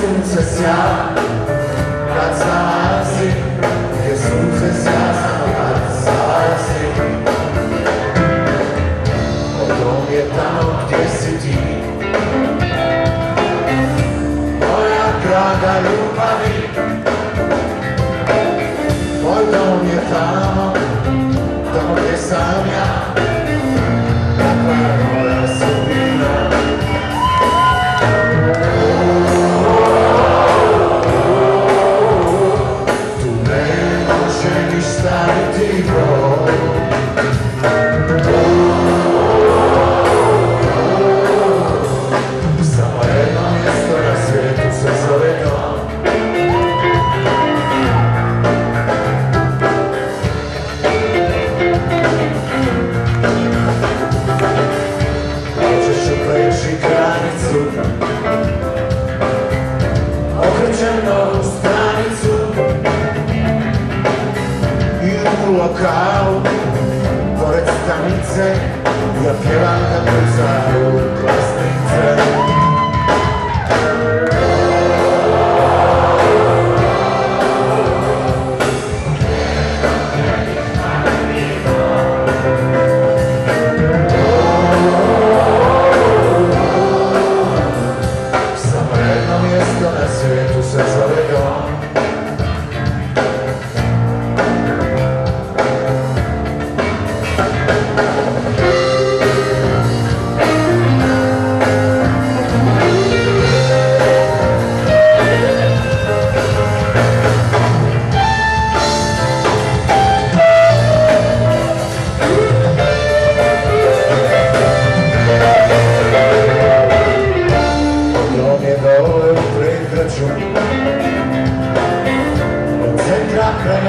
Gdje sunce sja kad zalazi Gdje sunce sja samo kad zalazi Potom je tamo gdje si ti Moja draga ljubavi Moj dom Worek stanicy, ja pielam kapuza, plastnice. Take up the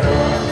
Lord.